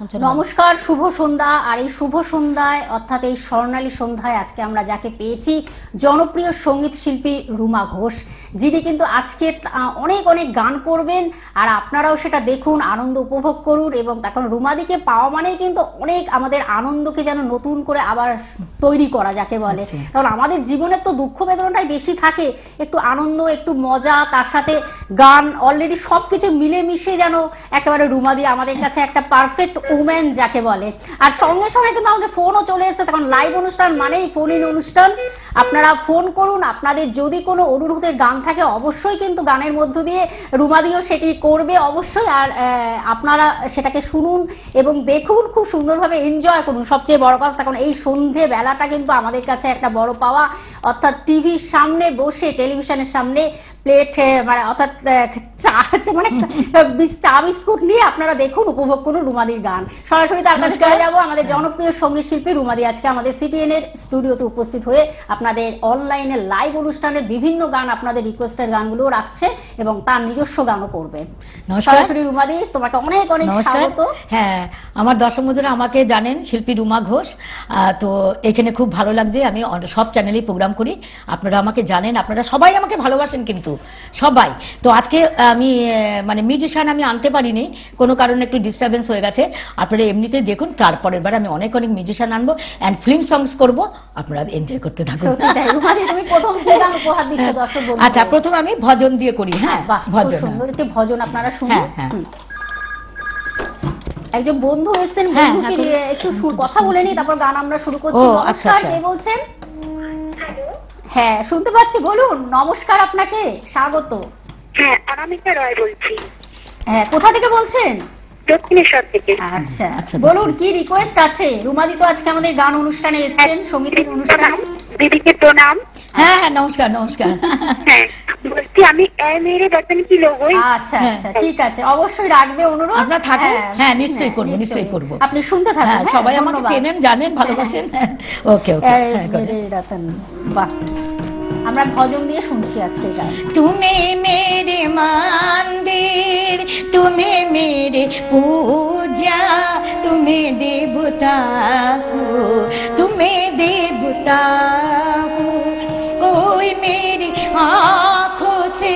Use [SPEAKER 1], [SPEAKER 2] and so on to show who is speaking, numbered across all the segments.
[SPEAKER 1] নমস্কার, শুভ সন্ধ্যা। আর এই শুভ সন্ধ্যায়, অর্থাৎ এই স্বর্ণালী সন্ধ্যায় আজকে আমরা যাকে পেয়েছি, জনপ্রিয় সংগীত শিল্পী রুমা ঘোষ। যিনি কিন্তু আজকে অনেক অনেক গান করবেন আর আপনারাও সেটা দেখুন আনন্দ উপভোগ করুন এবং তখন রুমাদিকে পাওয়া মানেই কিন্তু অনেক আমাদের আনন্দকে যেন নতুন করে আবার তৈরি করা যাকে বলে।
[SPEAKER 2] আচ্ছা।
[SPEAKER 1] কারণ আমাদের জীবনের তো দুঃখ বেদনাটাই বেশি থাকে একটু আনন্দ একটু মজা তার সাথে গান অলরেডি সবকিছু মিলেমিশে যেন একেবারে রুমাদি আমাদের কাছে একটা পারফেক্ট ওম্যান যাকে বলে। আর সঙ্গে সঙ্গে কিন্তু আমাদের ফোনও চলে এসেছে তখন লাইভ অনুষ্ঠান মানেই ফোন ইন অনুষ্ঠান। আপনারা ফোন করুন আপনাদের যদি কোনো অনুরোধের গান থাকে অবশ্যই কিন্তু গানের মধ্য দিয়ে রুমাদিও সেটি করবে অবশ্যই। আর আপনারা সেটাকে শুনুন এবং দেখুন খুব সুন্দরভাবে এনজয় করুন। সবচেয়ে বড় কথা কারণ এই সন্ধে বেলাটা কিন্তু আমাদের কাছে একটা বড় পাওয়া। অর্থাৎ টিভির সামনে বসে টেলিভিশনের সামনে প্লেট মানে অর্থাৎ চা হচ্ছে মানে চা বিস্কুট নিয়ে আপনারা দেখুন উপভোগ করুন রুমাদির গান। সরাসরি তার কাছে চলে যাব আমাদের জনপ্রিয় সংগীত শিল্পী রুমাদি আজকে আমাদের সিটিএন এর স্টুডিওতে উপস্থিত হয়ে আপনাদের অনলাইনে লাইভ অনুষ্ঠানের বিভিন্ন গান আপনাদের রিকোয়েস্টের গানগুলো রাখছে এবং তার নিজস্ব গানও করবে।
[SPEAKER 2] নমস্কার।
[SPEAKER 1] সরাসরি রুমাদি তোমাকে অনেক অনেক স্বাগত।
[SPEAKER 2] হ্যাঁ আমার দর্শক বন্ধুরা আমাকে জানেন শিল্পী রুমা ঘোষ। তো এখানে খুব ভালো লাগছে আমি সব চ্যানেলেই প্রোগ্রাম করি। আপনারা আমাকে জানেন আপনারা সবাই আমাকে ভালোবাসেন কিন্তু সবাই। তো আজকে আমি মানে মিউজিশিয়ান আমি আনতে পারিনি কোনো কারণে একটু ডিস্টারবেন্স হয়ে গেছে। আপনারা এমনিতেই দেখুন তারপরের বার আমি অনেক অনেক মিউজিশিয়ান আনব অ্যান্ড ফিল্ম সংস করব। আপনারা এনজয় করতে থাকুন।
[SPEAKER 1] সত্যি তাই রুমাদি তুমি প্রথম উপহার দিচ্ছ দর্শক বন্ধু
[SPEAKER 2] আচ্ছা প্রথম আমি ভজন দিয়ে করি হ্যাঁ? ভজন
[SPEAKER 1] সুন্দর একটি ভজন আপনারা শুনুন।
[SPEAKER 2] হ্যাঁ, হ্যাঁ।
[SPEAKER 1] একজন বন্ধু এসেছেন
[SPEAKER 2] হ্যাঁ,
[SPEAKER 1] বন্ধুকে
[SPEAKER 2] হ্যাঁ,
[SPEAKER 1] নিয়ে একটু কথা বলে নি তারপর গান আমরা শুরু করছি। নমস্কার
[SPEAKER 2] আচ্ছা, আচ্ছা।
[SPEAKER 1] কে বলছেন? হ্যাঁ শুনতে পাচ্ছি বলুন। নমস্কার আপনাকে স্বাগত।
[SPEAKER 3] হ্যাঁ অনামিকা রয় বলছি।
[SPEAKER 1] হ্যাঁ কোথা থেকে বলছেন?
[SPEAKER 3] দক্ষিণেশ্বর থেকে।
[SPEAKER 1] আচ্ছা
[SPEAKER 2] আচ্ছা,
[SPEAKER 1] বলুন কি রিকোয়েস্ট আছে? রুমাদি তো আজকে আমাদের গান অনুষ্ঠানে এসেছেন সঙ্গীতের অনুষ্ঠানে।
[SPEAKER 3] দিদিকে প্রণাম।
[SPEAKER 2] হ্যাঁ হ্যাঁ নমস্কার নমস্কার।
[SPEAKER 3] হ্যাঁ বলছি আমি এ মেরে বচন কি লোক
[SPEAKER 1] আচ্ছা আচ্ছা ঠিক আছে অবশ্যই রাখবে অনুরোধ।
[SPEAKER 2] আপনারা থাকুন। হ্যাঁ, নিশ্চয়ই করব,
[SPEAKER 1] নিশ্চয়ই।
[SPEAKER 2] করব।
[SPEAKER 1] আপনি শুনতে থাকুন
[SPEAKER 2] সবাই আমাকে। চেনেন জানেন ভালোবাসেন। ওকে ওকে হ্যাঁ,
[SPEAKER 1] বাহ। আমরা ভজন দিয়ে শুনছি আজকে গান
[SPEAKER 2] तुम्हें मेरे मंदिर तुम्हें मेरे पूजा तुम्हें देवता हो तुम्हें देवता हो कोई मेरी आंखों से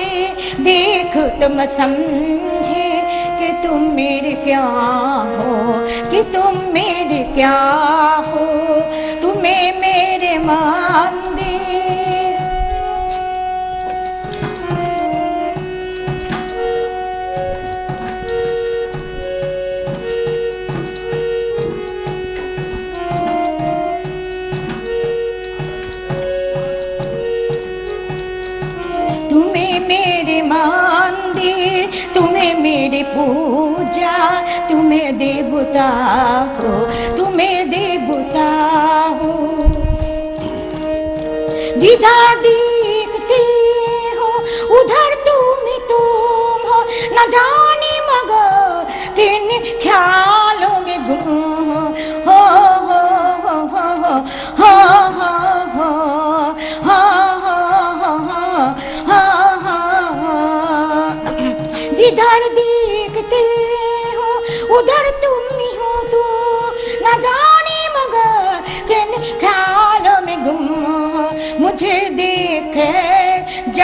[SPEAKER 2] देख तुम समझे कि तुम मेरे क्या हो कि तुम मेरे क्या हो तुम्हें मेरे मंदिर मेरी पूजा, तुम्हें देवता हो, तुम्हें देवता हो। जिधर देखती हो, उधर तुम ही तुम हो। न जाने मगर किन ख्यालों में गुम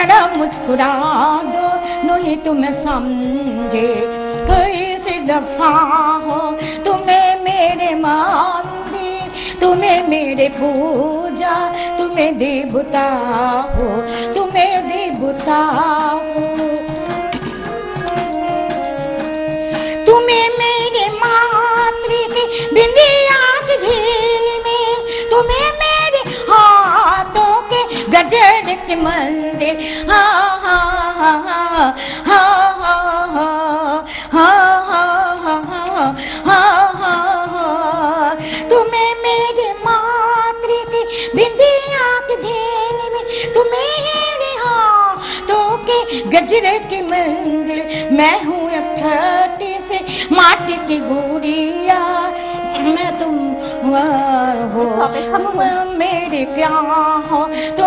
[SPEAKER 2] जरा मुस्कुरा दो नहीं तुम समझे। कैसे दफ़ा हो, तुम्हें मेरे मंदिर तुम्हें मेरे पूजा, तुम्हें देवता हो, तुम्हें देवता की मंजिल हा हा हा हा हा हा हा हा हा हा हा तुम्हें मेरे मातृ की बिंदिया की झील में तुम्हें के गजरे की मंजिल मैं हूँ एक छोटी से माटी की गुड़िया मैं तुम हो तुम मेरे क्या हो मेरे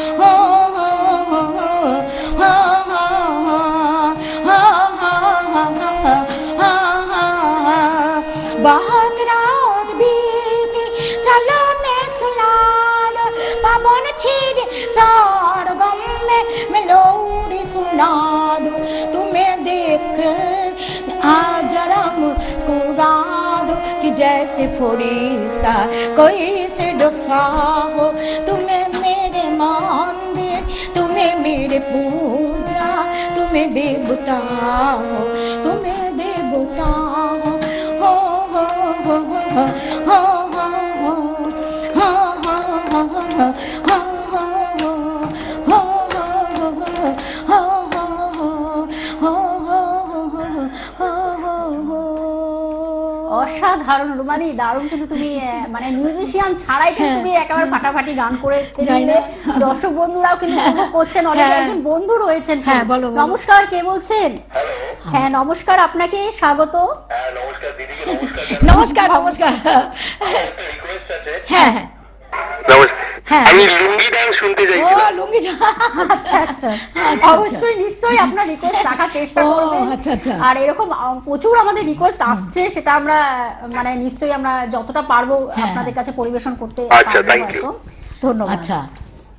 [SPEAKER 2] कि जैसे कोई से डफा हो। तुम्हें मेरे मंदिर तुम्हें मेरे पूजा, तुम्हें देवता हो, तुम्हें देवता हो। हो हो हो हो हो
[SPEAKER 1] অসাধারণ দারুণ কিন্তু তুমি মানে মিউজিশিয়ান ছাড়াই কিন্তু
[SPEAKER 2] হ্যাঁ।
[SPEAKER 1] তুমি একেবারে ফাটাফাটি গান করে ফেললে। দর্শক বন্ধুরাও কিন্তু উপভোগ করছেন অনেকে
[SPEAKER 2] হ্যাঁ।
[SPEAKER 1] একজন বন্ধু রয়েছেন।
[SPEAKER 2] হ্যাঁ, বলো।
[SPEAKER 1] নমস্কার কে বলছেন? হ্যাঁ নমস্কার আপনাকে স্বাগত।
[SPEAKER 4] হ্যাঁ নমস্কার
[SPEAKER 2] নমস্কার
[SPEAKER 4] নমস্কার
[SPEAKER 2] হ্যাঁ হ্যাঁ
[SPEAKER 4] নমস্কার
[SPEAKER 2] হ্যাঁ।
[SPEAKER 4] আমি লুঙ্গি ডান্স শুনতে
[SPEAKER 2] ও
[SPEAKER 4] চাইছিলাম
[SPEAKER 2] লুঙ্গি
[SPEAKER 1] আচ্ছা আচ্ছা
[SPEAKER 2] আচ্ছা।
[SPEAKER 1] অবশ্যই নিশ্চয়ই আপনার রিকোয়েস্ট রাখার চেষ্টা করবেন
[SPEAKER 2] আচ্ছা, আচ্ছা।
[SPEAKER 1] আর এরকম প্রচুর আমাদের রিকোয়েস্ট আসছে সেটা আমরা আহ, মানে নিশ্চয়ই আমরা যতটা পারব
[SPEAKER 2] হ্যাঁ।
[SPEAKER 1] আপনাদের কাছে পরিবেশন করতে
[SPEAKER 4] আচ্ছা,
[SPEAKER 1] পারব ধন্যবাদ
[SPEAKER 2] আচ্ছা
[SPEAKER 1] হ্যাঁ।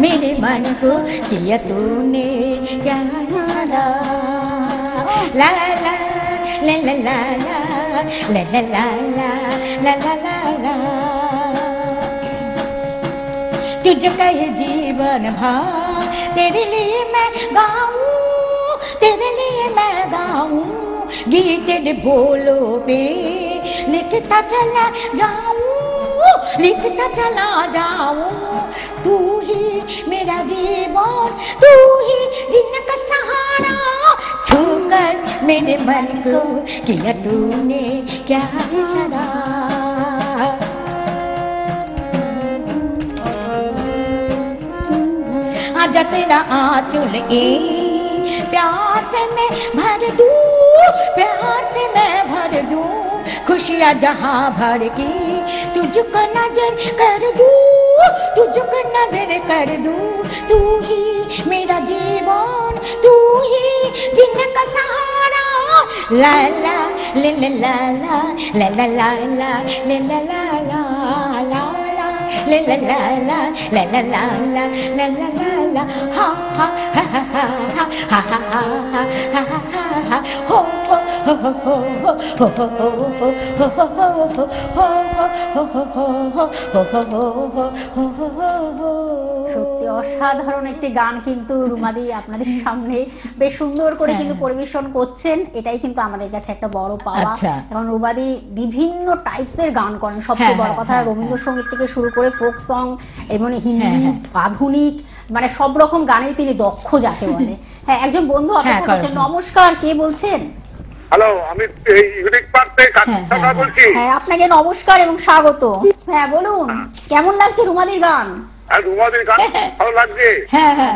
[SPEAKER 2] मेरे मन को किया तूने क्या इशारा ला ला ला ला ला ला ला ला ला ला जीवन भा तेरे लिए मैं गाऊं तेरे लिए मैं गाऊं गीत बोलो पे लिखता चला जाऊँ लिखता चला जाऊँ। तू ही मेरा जीवन, तू ही जिनका सहारा। छूकर मेरे मन को किया तूने क्या इशारा? आजा तेरा आंचल ए प्यार से मैं भर दूँ प्यार से मैं भर दूँ। खुशियाँ जहाँ भर की तुझको नज़र कर दूँ तुझको नज़र कर दूँ तू ही मेरा जीवन तू ही जिनका सहारा ला ला ले ले ला ला ला ला ला ला ले ला ला ला ला la la la la la la la la la la la la ha ha ha ha ha ha ha ha ha ha ha ha
[SPEAKER 1] সত্যি অসাধারণ একটি গান কিন্তু রুমাদি আপনাদের সামনে বেশ সুন্দর করে কিন্তু হ্যাঁ। পরিবেশন করছেন। এটাই কিন্তু আমাদের কাছে একটা বড় পাওয়া।
[SPEAKER 2] আচ্ছা।
[SPEAKER 1] কারণ রুমাদি বিভিন্ন টাইপস এর গান করেন। সবচেয়ে
[SPEAKER 2] হ্যাঁ,
[SPEAKER 1] বড়
[SPEAKER 2] হ্যাঁ, কথা
[SPEAKER 1] রবীন্দ্রসঙ্গীত থেকে শুরু করে ফোক সং এবং হিন্দি আধুনিক মানে সব রকম গানেই তিনি দক্ষ যাকে বলে। হ্যাঁ একজন বন্ধু অপেক্ষা করছেন। নমস্কার কে বলছেন?
[SPEAKER 4] হ্যালো আমি এই ইউনিক পার্ক থেকে
[SPEAKER 2] হ্যাঁ,
[SPEAKER 4] কাকা
[SPEAKER 2] হ্যাঁ,
[SPEAKER 4] বলছি।
[SPEAKER 1] হ্যাঁ আপনাকে নমস্কার এবং স্বাগত। হ্যাঁ বলুন কেমন লাগছে রুমাদির গান?
[SPEAKER 4] আর রুমাদির গান ভালো লাগছে?
[SPEAKER 2] হ্যাঁ হ্যাঁ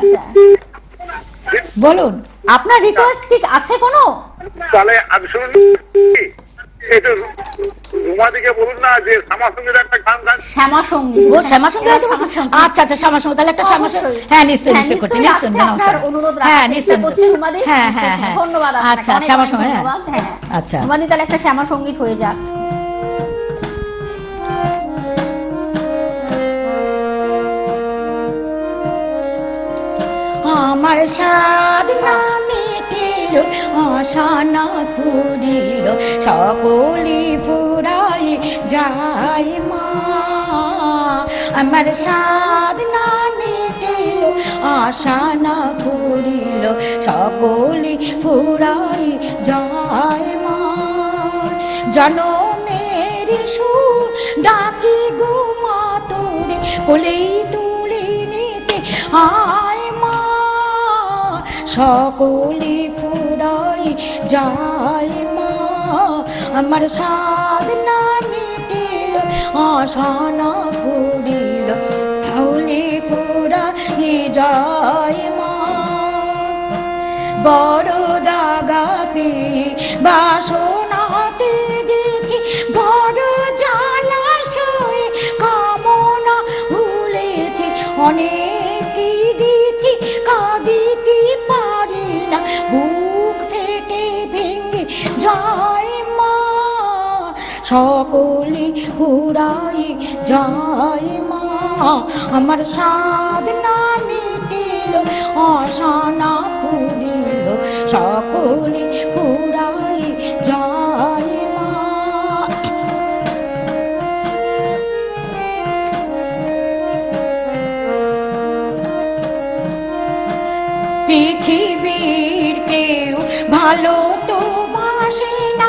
[SPEAKER 2] বলুন
[SPEAKER 1] আপনার রিকোয়েস্ট কি আছে কোনো?
[SPEAKER 4] তাহলে আমি শুনুন।
[SPEAKER 2] আচ্ছা আচ্ছা শ্যামা তাহলে একটা শ্যামা হ্যাঁ নিশ্চয়ই
[SPEAKER 1] হ্যাঁ,
[SPEAKER 2] আচ্ছা,
[SPEAKER 1] নিশ্চয়ই করছি
[SPEAKER 2] হ্যাঁ আচ্ছা
[SPEAKER 1] তাহলে একটা শ্যামা সংগীত হয়ে যাক।
[SPEAKER 2] আমার সাধনা মিটিল আশা না পুরিল, সকলি ফুরাই যাই মা। আমার সাধনা মিটিল আশা না পুরিল, সকলি ফুরাই যায় মা। জনমের সু ডাকি গো মা, তোরে কোলেই তুলে নিতে মা সকলে ফুরাই যায় মা। আমার সাধনা মিটিল আশা না পুরিল কোলে ফুরাই যায় মা। বড় দাগা পেয়ে বাসনাতে যেছি বড় জলাশয়ে কামনা ভুলেছি। অনেকই সকলে ঘুরাই যায় মা। আমার সাধনা মিটিল, অসানা পুরিল সকলে ঘুরাই মা। পৃথিবীর কেউ ভালো তো বাসে না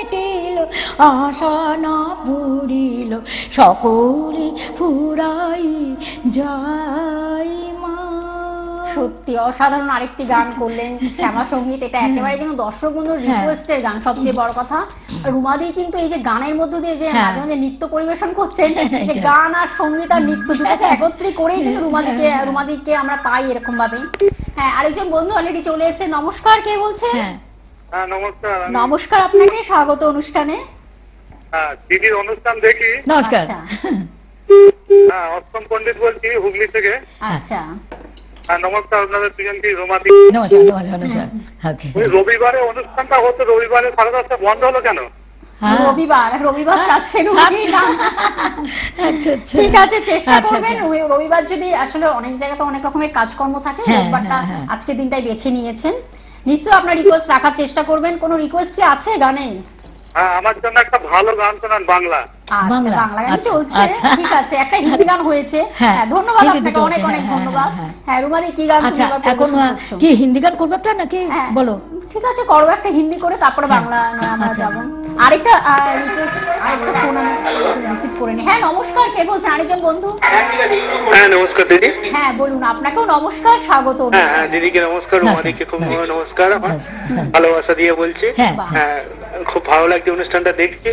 [SPEAKER 2] আশানা পুরিল সকলে ফুরাই মা।
[SPEAKER 1] সত্যি অসাধারণ আরেকটি গান করলেন শ্যামা সংগীত এটা একেবারে কিন্তু দর্শক বন্ধুর
[SPEAKER 2] হ্যাঁ।
[SPEAKER 1] রিকোয়েস্টের গান সবচেয়ে বড় কথা। রুমাদি কিন্তু এই যে গানের মধ্য দিয়ে যে
[SPEAKER 2] হ্যাঁ।
[SPEAKER 1] মাঝে মাঝে নৃত্য পরিবেশন করছেন যে গান আর সংগীত আর নৃত্য দুটোকে একত্রে করেই কিন্তু রুমাদিকে রুমাদিকে আমরা পাই এরকম ভাবে হ্যাঁ আরেকজন বন্ধু অলরেডি চলে এসেছে। নমস্কার কে বলছে
[SPEAKER 2] হ্যাঁ।
[SPEAKER 4] হ্যাঁ নমস্কার আমি-
[SPEAKER 1] নমস্কার আপনাকে স্বাগত অনুষ্ঠানে।
[SPEAKER 4] হ্যাঁ দিদির অনুষ্ঠান দেখি।
[SPEAKER 2] নমস্কার।
[SPEAKER 1] আচ্ছা।
[SPEAKER 4] হ্যাঁ অষ্টম পণ্ডিত বলছি হুগলি থেকে।
[SPEAKER 1] আচ্ছা।
[SPEAKER 4] হ্যাঁ নমস্কার আপনাদের দুজনকে রোমাতি
[SPEAKER 2] নমস্কার নমস্কার নমস্কার।
[SPEAKER 4] রবিবারে অনুষ্ঠানটা হতো রবিবারে সাড়ে দশটা বন্ধ হলো কেন?
[SPEAKER 2] হ্যাঁ।
[SPEAKER 1] রবিবার রবিবার চাচ্ছেন উনি।
[SPEAKER 2] আচ্ছা। আচ্ছা
[SPEAKER 1] ঠিক আছে চেষ্টা করবেন। রবিবার যদি আসলে অনেক জায়গাতে অনেক রকমের কাজকর্ম থাকে রবিবারটা। আজকের দিনটাই বেছে নিয়েছেন। নিশ্চয়ই আপনার রিকোয়েস্ট রাখার চেষ্টা করবেন। কোনো রিকোয়েস্ট কি আছে গানে?
[SPEAKER 4] হ্যাঁ আমার জন্য একটা ভালো গান শোনান বাংলা।
[SPEAKER 2] বাংলা?
[SPEAKER 1] বাংলা গান চলছে। ঠিক আছে একটা হিন্দি গান হয়েছে। ধন্যবাদ আপনাকে অনেক অনেক ধন্যবাদ।
[SPEAKER 2] হ্যাঁ,
[SPEAKER 1] রুমাদি কি গান
[SPEAKER 2] আচ্ছা এখন
[SPEAKER 1] পরিবেশন
[SPEAKER 2] আহ,
[SPEAKER 1] করছ?
[SPEAKER 2] কি হিন্দি গান করবে একটা নাকি? বলো।
[SPEAKER 1] ঠিক আছে করো একটা হিন্দি করে তারপরে। বাংলা আমরা। যাব। আরেকটা রিকোয়েস্ট আরেকটা ফোন আমি রিসিভ করে নিই। হ্যাঁ নমস্কার কে বলছেন আরেকজন বন্ধু?
[SPEAKER 5] হ্যাঁ নমস্কার দিদি।
[SPEAKER 1] হ্যাঁ বলুন আপনাকেও নমস্কার স্বাগত
[SPEAKER 5] হ্যাঁ হ্যাঁ দিদিকে নমস্কার
[SPEAKER 2] নমস্কার,
[SPEAKER 5] খুব
[SPEAKER 2] নমস্কার।
[SPEAKER 5] আমার। ভালোবাসা দিয়ে বলছি।
[SPEAKER 2] হ্যাঁ।
[SPEAKER 5] হ্যাঁ খুব ভালো লাগছে অনুষ্ঠানটা দেখছি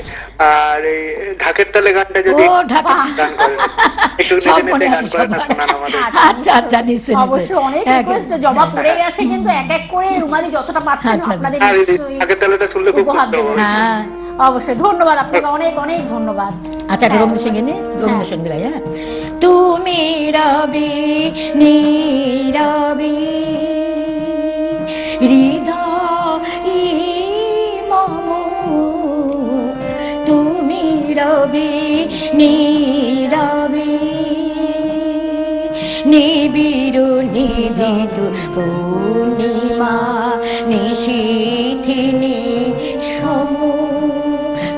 [SPEAKER 5] আর এই ঢাকের তালে গানটা যদি
[SPEAKER 2] ও ঢাকা
[SPEAKER 5] গান একটু
[SPEAKER 2] সব
[SPEAKER 5] নেচে নেচে গান
[SPEAKER 2] আছে
[SPEAKER 5] করে না
[SPEAKER 2] সবার।
[SPEAKER 5] শোনান আমাদের।
[SPEAKER 2] আচ্ছা আচ্ছা নিশ্চয়ই
[SPEAKER 1] অবশ্য অনেক
[SPEAKER 2] হ্যাঁ,
[SPEAKER 1] রিকোয়েস্ট
[SPEAKER 2] হ্যাঁ।
[SPEAKER 1] জমা পড়ে গেছে কিন্তু এক এক করে রুমালি যতটা পাচ্ছেন
[SPEAKER 2] আচ্ছা, আচ্ছা।
[SPEAKER 1] আপনাদের
[SPEAKER 5] হ্যাঁ ঢাকের তালেটা শুনলে খুব
[SPEAKER 2] হ্যাঁ।
[SPEAKER 1] অবশ্যই। ধন্যবাদ আপনাকে অনেক অনেক ধন্যবাদ।
[SPEAKER 2] আচ্ছা একটা
[SPEAKER 1] হ্যাঁ।
[SPEAKER 2] রবীন্দ্র সঙ্গে রবীন্দ্র সঙ্গে হ্যাঁ। তুমি রবি নীরবি। তুমি রবি নীরবি। নিবিড় নিধিত পূর্ণিমা, নিশীথিনী সম।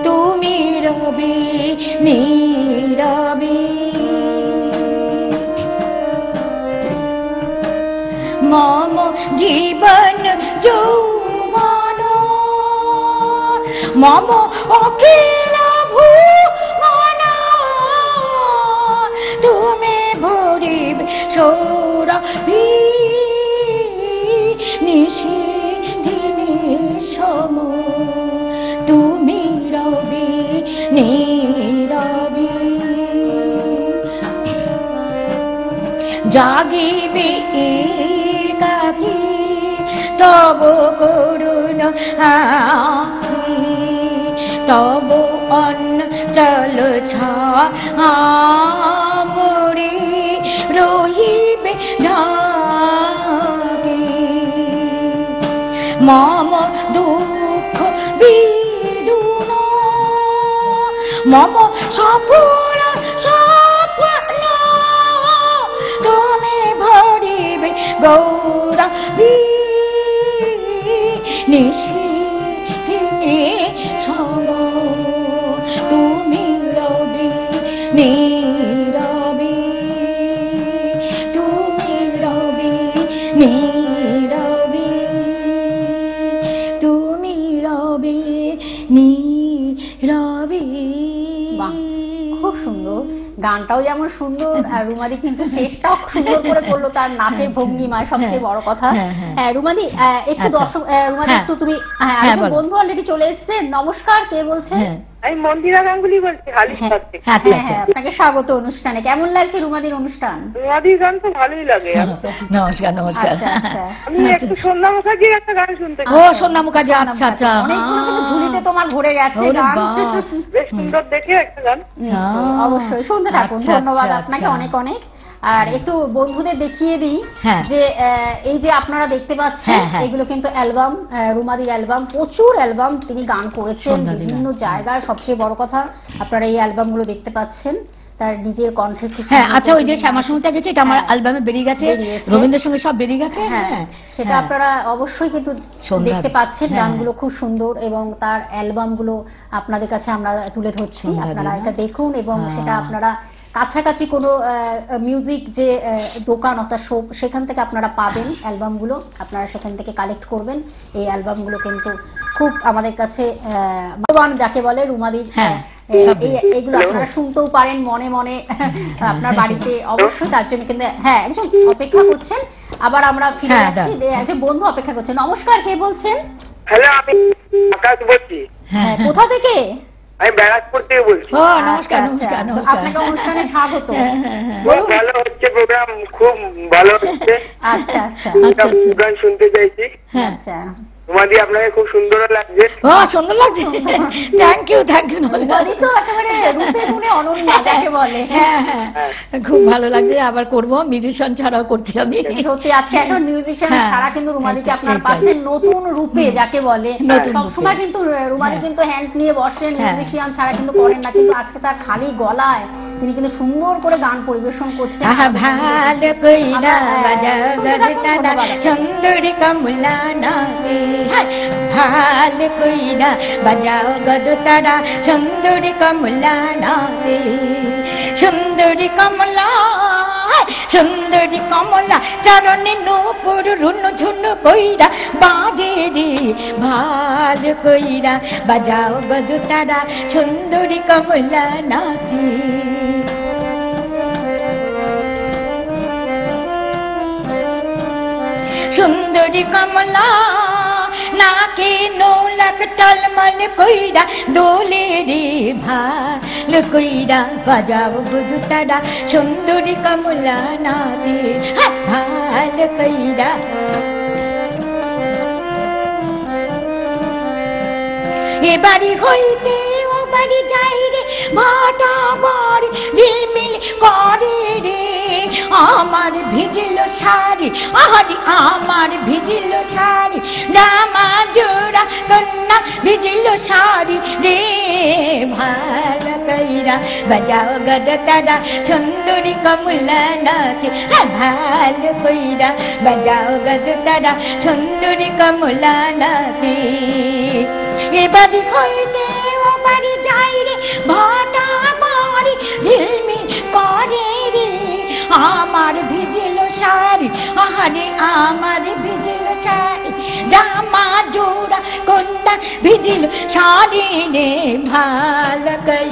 [SPEAKER 2] তুমি রবি, নীরবি। মম জীবন যৌবন। মম অখিল সৌরভি নিশিধিনী সম। তুমি রবি নীরবি জাগিবে একাকি তব করুণ আখি। তব অন্ন চল ছামরে মম দুঃখ বিদুন। মম সপূর্ণ স্বপ্ন। তুমি ভরিবে
[SPEAKER 1] গৌরা নিশ গানটাও যেমন সুন্দর আর রুমাদি কিন্তু শেষটাও সুন্দর করে করল তার নাচের ভঙ্গিমায় সবচেয়ে বড় কথা।
[SPEAKER 2] হ্যাঁ, হ্যাঁ।
[SPEAKER 1] হ্যাঁ রুমাদি আহ, একটু
[SPEAKER 2] আচ্ছা।
[SPEAKER 1] দর্শক রুমাদি
[SPEAKER 2] হ্যাঁ।
[SPEAKER 1] একটু তুমি হ্যাঁ
[SPEAKER 2] হ্যাঁ,
[SPEAKER 1] একজন বন্ধু অলরেডি চলে এসেছে। নমস্কার কে বলছেন
[SPEAKER 2] হ্যাঁ।
[SPEAKER 3] আমি মন্দিরা গাঙ্গুলি বলছি হালিশহর থেকে।
[SPEAKER 2] আচ্ছা
[SPEAKER 1] হ্যাঁ
[SPEAKER 2] আচ্ছা।
[SPEAKER 1] হ্যাঁ আপনাকে স্বাগত অনুষ্ঠানে। কেমন লাগছে রুমাদির অনুষ্ঠান?
[SPEAKER 3] রুমাদির গান তো ভালোই লাগে
[SPEAKER 2] নমস্কার নমস্কার।
[SPEAKER 1] আচ্ছা আচ্ছা।
[SPEAKER 3] আমি একটু সন্ধ্যা মুখার্জির একটা গান শুনতে
[SPEAKER 2] ও সন্ধ্যা মুখার্জি আচ্ছা আচ্ছা।
[SPEAKER 1] অনেকগুলো কিন্তু ঝুলিতে তোমার ভরে গেছে গান।
[SPEAKER 3] বেশ সুন্দর দেখে একটা গান।
[SPEAKER 2] হ্যাঁ।
[SPEAKER 1] অবশ্যই। শুনতে থাকুন।
[SPEAKER 2] আচ্ছা,
[SPEAKER 1] ধন্যবাদ
[SPEAKER 2] আচ্ছা,
[SPEAKER 1] আপনাকে
[SPEAKER 2] আচ্ছা।
[SPEAKER 1] অনেক অনেক। আর একটু বন্ধুদের দেখিয়ে দিই
[SPEAKER 2] হ্যাঁ।
[SPEAKER 1] যে আহ, এই যে আপনারা দেখতে পাচ্ছেন
[SPEAKER 2] হ্যাঁ, হ্যাঁ।
[SPEAKER 1] এগুলো কিন্তু অ্যালবাম রুমাদির অ্যালবাম প্রচুর অ্যালবাম তিনি গান করেছেন বিভিন্ন জায়গায় সবচেয়ে বড় কথা আপনারা এই অ্যালবামগুলো দেখতে পাচ্ছেন তার নিজের কণ্ঠে
[SPEAKER 2] হ্যাঁ আচ্ছা ওই যে
[SPEAKER 1] তিনি
[SPEAKER 2] শ্যামাসুনিটা গেছে এটা আমার। অ্যালবামে বেরিয়ে গেছে। রবীন্দ্রের সঙ্গে সব বেরিয়ে গেছে
[SPEAKER 1] হ্যাঁ
[SPEAKER 2] হ্যাঁ
[SPEAKER 1] সেটা
[SPEAKER 2] হ্যাঁ।
[SPEAKER 1] আপনারা অবশ্যই কিন্তু দেখতে পাচ্ছেন
[SPEAKER 2] হ্যাঁ।
[SPEAKER 1] গানগুলো খুব সুন্দর এবং তার অ্যালবামগুলো আপনাদের কাছে আমরা তুলে ধরছি আপনারা এটা দেখুন এবং। সেটা আপনারা কাছাকাছি কোনো মিউজিক যে দোকান অর্থাৎ শপ সেখান থেকে আপনারা পাবেন অ্যালবামগুলো আপনারা সেখান থেকে কালেক্ট করবেন এই অ্যালবামগুলো কিন্তু খুব আমাদের কাছে মূল্যবান যাকে বলে রুমাদির
[SPEAKER 2] হ্যাঁ,
[SPEAKER 1] এগুলো আপনারা শুনতেও পারেন মনে মনে। আপনার বাড়িতে অবশ্যই তার জন্য কিন্তু হ্যাঁ একজন অপেক্ষা করছেন। আবার আমরা ফিরে
[SPEAKER 2] হ্যাঁ,
[SPEAKER 1] যাচ্ছি। একজন বন্ধু অপেক্ষা করছেন। নমস্কার কে বলছেন?
[SPEAKER 4] হ্যালো আমি আকাশ বলছি।
[SPEAKER 1] হ্যাঁ, কোথা থেকে?
[SPEAKER 4] আমি ব্যারাকপুর থেকে বলছি।
[SPEAKER 2] ও নমস্কার
[SPEAKER 1] আচ্ছা, আচ্ছা।
[SPEAKER 2] নমস্কার।
[SPEAKER 1] আপনাকে অনুষ্ঠানে স্বাগত।
[SPEAKER 4] ভালো হচ্ছে প্রোগ্রাম খুব ভালো হচ্ছে।
[SPEAKER 1] আচ্ছা আচ্ছা।
[SPEAKER 2] আচ্ছা, আচ্ছা।
[SPEAKER 4] শুনতে চাইছি।
[SPEAKER 1] আচ্ছা।
[SPEAKER 4] তোমাদি আপনাকে খুব সুন্দর লাগছে।
[SPEAKER 2] ও সুন্দর লাগছে? থ্যাংক ইউ থ্যাংক ইউ নমস্কার
[SPEAKER 1] তো একেবারে রূপে গুণে অনন্য যাকে বলে।
[SPEAKER 2] হ্যাঁ হ্যাঁ। খুব ভালো লাগছে আবার করব। মিউজিশিয়ান ছাড়াও করছি আমি।
[SPEAKER 1] সত্যি আজকে এখন মিউজিশিয়ান
[SPEAKER 2] হ্যাঁ,
[SPEAKER 1] ছাড়া কিন্তু রুমাদিকে
[SPEAKER 2] এইটা-
[SPEAKER 1] আপনারা পাচ্ছেন নতুন রূপে যাকে বলে। সবসময় কিন্তু রুমাদি। কিন্তু হ্যান্ডস নিয়ে বসেন। মিউজিশিয়ান ছাড়া কিন্তু করেন না। কিন্তু আজকে তার খালি গলায় তিনি কিন্তু সুন্দর করে গান পরিবেশন করছেন।
[SPEAKER 2] ভালো কইরা বাজা। সুন্দরী কমলা নাচে। ভালো কইরা বাজাও সুন্দরী কমলা নাচে। সুন্দরী কমলা হায়, সুন্দরী কমলা চরণে নূপুর রুন ঝুন কইরা, বাজে রে ভালো কইরা, বাজাও গদতারা সুন্দরী কমলা নাচে। সুন্দরী কমলা নাকে নোলক টলমল কইরা দোলে রে ভালো কইরা বাজাও বুধু তারা। সুন্দরী কমলা নাচে ভালো কইরা। এ বাড়ি হইতে ও বাড়ি যাই রে ভাটা বাড়ি ঝিলমিল করে রে। আমার ভিজিল শাড়ি, আহারি আমার ভিজিল শাড়ি, জামা জোড়া কন্যা ভিজিল শাড়ি রে। ভালো কইরা বাজাও গদ তারা, সুন্দরী কমলা নাচে হ্যাঁ ভালো কইরা বাজাও গদ তারা, সুন্দরী কমলা নাচে। এবারে হইতে ও যাই রে, ভাটা বাড়ি ঝিলমিল করে রে। শাড়ি আহারে আমার ভিজল শাড়ি জামা জোড়া, কোনটা ভিজল, শাড়ি রে ভালো কই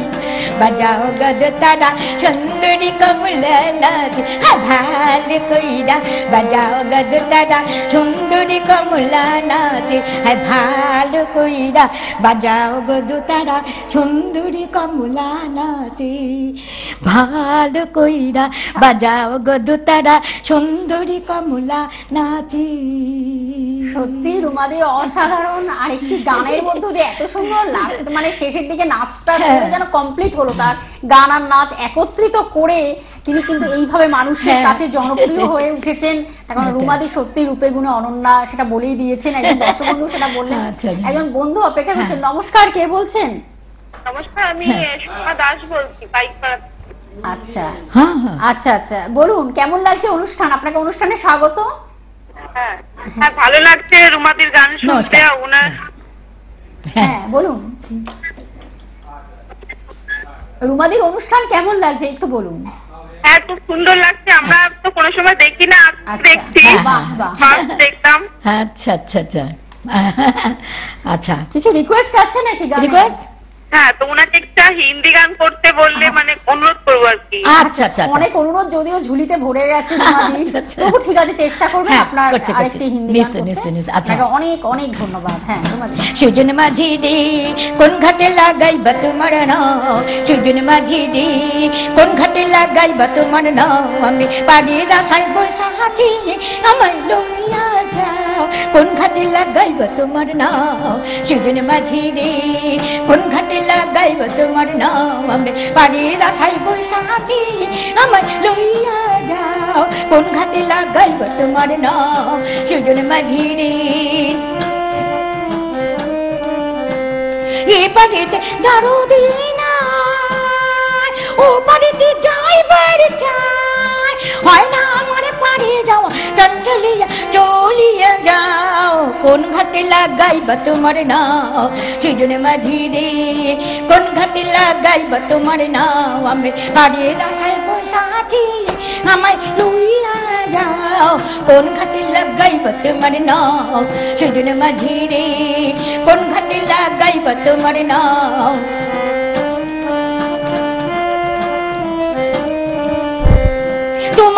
[SPEAKER 2] বাজাও গদ তারা সুন্দরী কমল নাচ ভালো কইরা। বাজাও গদ তারা সুন্দরী কমলা নাচ ভালো কইরা। বাজাও গদ তারা সুন্দরী কমলা নাচে ভালো কইরা। বাজাও গদ তারা সুন্দরী কমলা নাচে
[SPEAKER 1] সত্যি রুমাদি অসাধারণ আর একটি গানের মধ্যে দিয়ে এত সুন্দর লাস্ট মানে শেষের দিকে নাচটা
[SPEAKER 2] হ্যাঁ।
[SPEAKER 1] যেন কমপ্লিট হলো। তার গান আর নাচ একত্রিত করে তিনি কিন্তু এইভাবে মানুষের
[SPEAKER 2] হ্যাঁ।
[SPEAKER 1] কাছে জনপ্রিয় হয়ে উঠেছেন। এখন রুমাদি সত্যি রূপে গুণে অনন্যা সেটা বলেই দিয়েছেন। একজন দর্শক বন্ধু সেটা বললেন।
[SPEAKER 2] আচ্ছা, আচ্ছা।
[SPEAKER 1] একজন বন্ধু অপেক্ষা করছেন। নমস্কার কে বলছেন?
[SPEAKER 3] নমস্কার আমি সুমা দাস বলছি বাইকপাড়া
[SPEAKER 1] আচ্ছা।
[SPEAKER 2] হ্যাঁ হ্যাঁ।
[SPEAKER 1] আচ্ছা আচ্ছা। বলুন কেমন লাগছে অনুষ্ঠান? আপনাকে অনুষ্ঠানে স্বাগত।
[SPEAKER 3] হ্যাঁ। হ্যাঁ ভালো লাগছে রুমাদির গান শুনতে ওনার
[SPEAKER 1] হ্যাঁ বলুন। রুমাদির অনুষ্ঠান কেমন লাগছে একটু বলুন।
[SPEAKER 3] হ্যাঁ খুব সুন্দর লাগছে। আমরা তো কোনো সময় দেখি না
[SPEAKER 1] আচ্ছা।
[SPEAKER 3] দেখছি।
[SPEAKER 1] বাহ
[SPEAKER 3] মাছ দেখতাম
[SPEAKER 2] আচ্ছা আচ্ছা আচ্ছা। আচ্ছা।
[SPEAKER 1] কিছু রিকোয়েস্ট আছে নাকি গানে?
[SPEAKER 2] রিকোয়েস্ট
[SPEAKER 3] হ্যাঁ তো ওনাকে একটা হিন্দি গান করতে বললে মানে অনুরোধ করব আর কি
[SPEAKER 2] আচ্ছা আচ্ছা আচ্ছা
[SPEAKER 1] অনেক অনুরোধ যদিও ঝুলিতে ভরে গেছে রুমাদি।
[SPEAKER 2] আচ্ছা, আচ্ছা।
[SPEAKER 1] তবু ঠিক আছে চেষ্টা করবেন
[SPEAKER 2] হ্যাঁ,
[SPEAKER 1] আপনার
[SPEAKER 2] করছি, করছি।
[SPEAKER 1] আরেকটি হিন্দি গান করতে।
[SPEAKER 2] নিশ্চয়, নিশ্চয়। আচ্ছা।
[SPEAKER 1] অনেক অনেক ধন্যবাদ হ্যাঁ
[SPEAKER 2] সুজন মাঝি রে কোন ঘাটে লাগাইবা তোমার সুজন মাঝি কোন ঘাটে লাগাইবা তোমার নাও আমি বাড়ির আশায় বসে আছি আমার লইয়া যাও কোন ঘাটে লাগাইবা তোমার নাও সুজন মাঝি রে, কোন ঘাটে লাগাইবা তোমার নাও আমি বাড়ির বসে আছি আমার লইয়া যাও। কোন ঘাটে লাগাইবা তোমার নাও সুজন মাঝি রে। এ বাড়িতে দারু দিই না, ও বাড়িতে যাইবার চাই। হয় না আমার বাড়ি যাওয়া চঞ্চলিয়া চলিয়া যাও। কোন ঘাটে লাগাইবা তোমার নাও? সেজনে মাঝি রে, কোন ঘাটে লাগাইবা তোমার নাও? আমি বাড়ির আশায় বসা আছি, আমায় লইয়া যাও। কোন ঘাটে লাগাইবা তোমার নাও? সেজনে মাঝি রে, কোন ঘাটে লাগাইবা তোমার নাও?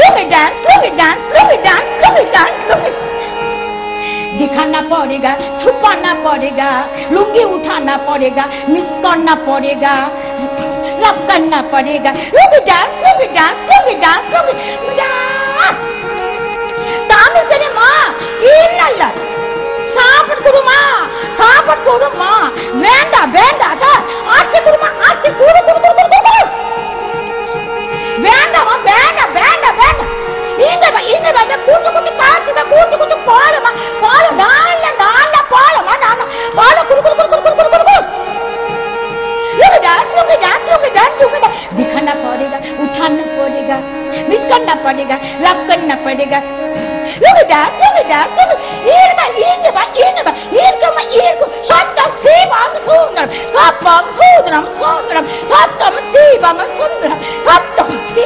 [SPEAKER 2] look at dance, look at dance, look at dance. Look at dance, look at दिखाना पड़ेगा छुपाना पड़ेगा लुंगी उठाना पड़ेगा मिस करना पड़ेगा रब करना पड़ेगा लुक डांस लोग डांस पड़ेगा लव करना पड़ेगा Look at us, look at us, look at இருங்க இருங்கப்பா இருங்கப்பா இருக்கமா இருக்கும் சத்தம் சீவாங்க சுந்தரம் சத்தம் சுந்தரம் சுந்தரம் சத்தம் சீவாங்க சுந்தரம் சத்தம் சீ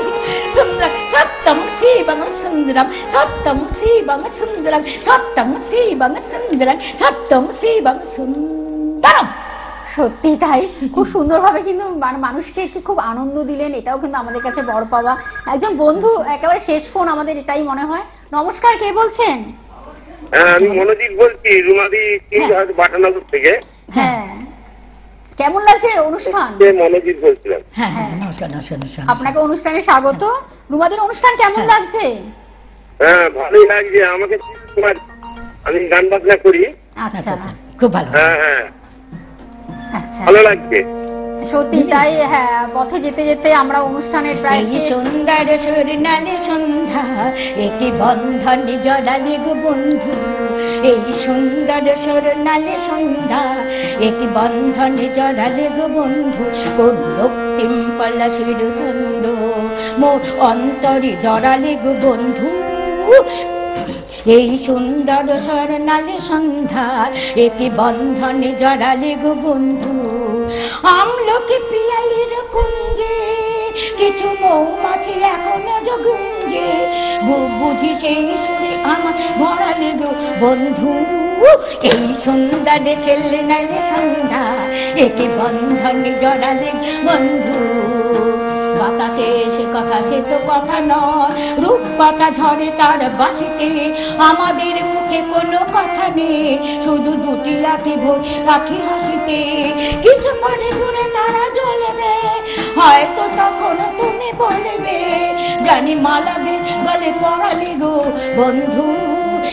[SPEAKER 2] சுந்தரம் சத்தம் சீவாங்க சுந்தரம் சத்தம் சீவாங்க சுந்தரம் சத்தம் சீவாங்க சுந்தரம் சத்தம் சீவாங்க சுந்தரம்
[SPEAKER 1] সত্যি তাই। খুব সুন্দরভাবে কিন্তু মানে মানুষকে খুব আনন্দ দিলেন এটাও কিন্তু আমাদের কাছে বড় পাওয়া। একজন বন্ধু একেবারে শেষ ফোন আমাদের এটাই মনে হয়। নমস্কার কে বলছেন?
[SPEAKER 4] হ্যাঁ আমি মনোজিৎ বলছি রুমাদি বাটানগর থেকে?
[SPEAKER 1] হ্যাঁ। কেমন লাগছে অনুষ্ঠান?
[SPEAKER 4] মনোজিৎ বলছিলাম।
[SPEAKER 2] হ্যাঁ হ্যাঁ নমস্কার নমস্কার
[SPEAKER 1] আপনাকে অনুষ্ঠানে স্বাগত। রুমাদির অনুষ্ঠান কেমন লাগছে?
[SPEAKER 4] হ্যাঁ ভালোই লাগছে। আমাকে আমি গান বাজনা করি।
[SPEAKER 1] আচ্ছা।
[SPEAKER 2] আচ্ছা আচ্ছা। খুব ভালো।
[SPEAKER 4] হ্যাঁ হ্যাঁ।
[SPEAKER 1] আচ্ছা
[SPEAKER 4] ভালো লাগছে
[SPEAKER 1] সত্যি তাই হ্যাঁ পথে যেতে যেতে আমরা অনুষ্ঠানের প্রায়
[SPEAKER 2] সুন্দর স্বর্ণালী সন্ধ্যা একই বন্ধন জড়ালে গো বন্ধু। এই সুন্দর স্বর্ণালী সন্ধ্যা একই বন্ধন জড়ালে গো বন্ধু। কোন রক্তিম পলাশির ছন্দ মোর অন্তরে জড়ালে গো বন্ধু। এই সুন্দর স্বর্ণালী সন্ধ্যা একই বন্ধনে জড়ালে গো বন্ধু। আমলকি পিয়ালির কুঞ্জে, কিছু মৌমাছি এখনও জগুঞ্জে। বুঝি সেই সুরে আমার ভরালে গো বন্ধু। এই সন্ধ্যা দেশের সন্ধ্যা একে বন্ধনে জড়ালে বন্ধু। বাতাসে সে কথা সে তো কথা নয়। রূপ ঝরে তার বাসিতে, আমাদের মুখে কোনো কথা নেই। শুধু দুটি লাঠি ভোর রাখি হাসিতে। কিছু পরে দূরে তারা জ্বলবে, হয়তো তখন তুমি বলবে, জানি মালাবে গলে পড়ালি গো বন্ধু।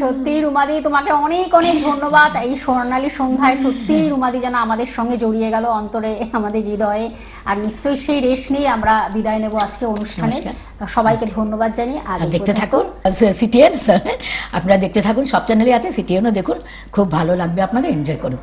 [SPEAKER 1] সত্যি রুমাদি তোমাকে অনেক অনেক ধন্যবাদ এই স্বর্ণালী সন্ধ্যায় সত্যি রুমাদি যেন আমাদের সঙ্গে জড়িয়ে গেল অন্তরে আমাদের হৃদয়ে আর নিশ্চয়ই সেই রেশ নিয়ে আমরা বিদায় নেব আজকে অনুষ্ঠানে সবাইকে ধন্যবাদ জানিয়ে
[SPEAKER 2] আর দেখতে থাকুন সিটিএন আপনারা দেখতে থাকুন সব চ্যানেলে আছে সিটিএনও দেখুন খুব ভালো লাগবে আপনারা এনজয় করুন